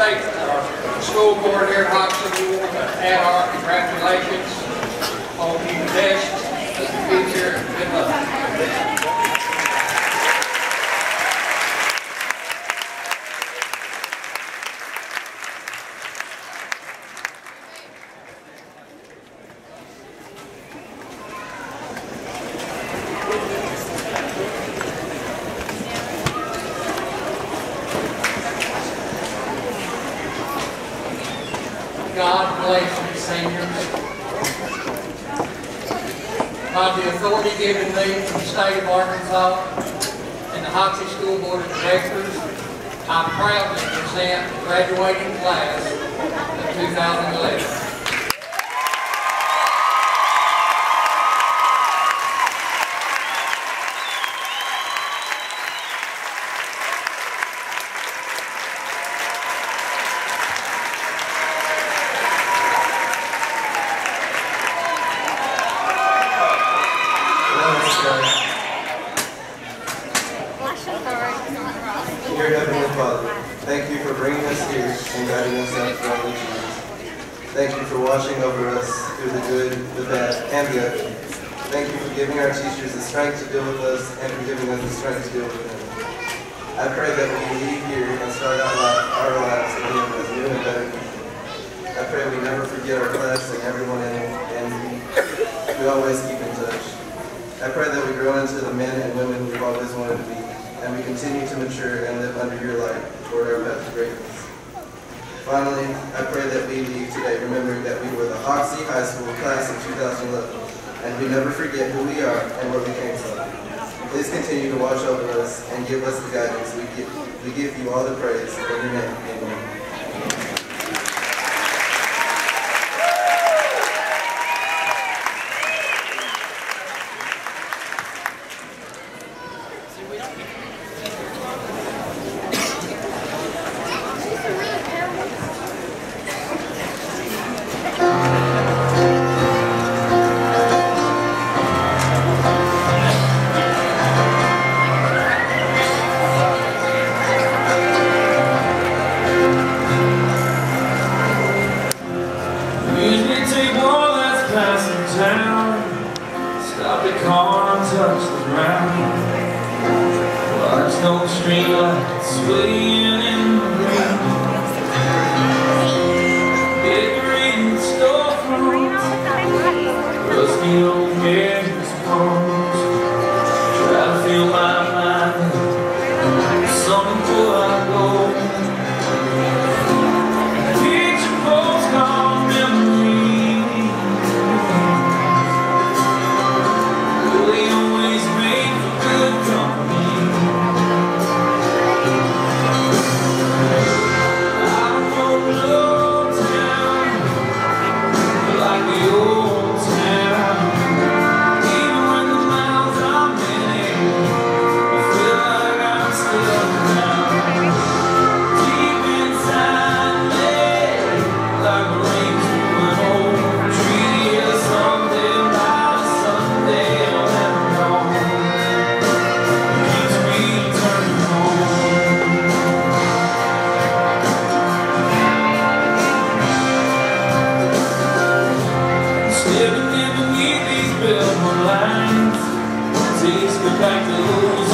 state, our school board here at to add our congratulations on you best the future. Good luck. God bless you, seniors. By the authority given me from the state of Arkansas and the Hoxie School Board of Directors, I proudly present the graduating class of 2011. Dear Heavenly Father, thank you for bringing us here and guiding us out through all. Thank you for watching over us through the good, the bad, and the ugly. Thank you for giving our teachers the strength to deal with us and for giving us the strength to deal with them. I pray that we leave here and start our lives again as new and better people. I pray we never forget our class and everyone in it, and we always keep in touch. I pray that we grow into the men and women we've always wanted to be, and we continue to mature and live under your light toward our path to greatness. Finally, I pray that we leave today remembering that we were the Hoxie High School class of 2011, and we never forget who we are and where we came from. Please continue to watch over us and give us the guidance. We give, we give you all the praise in your name. Amen. Stop the car and touch the ground Streetlights. Swaying in the breeze back to those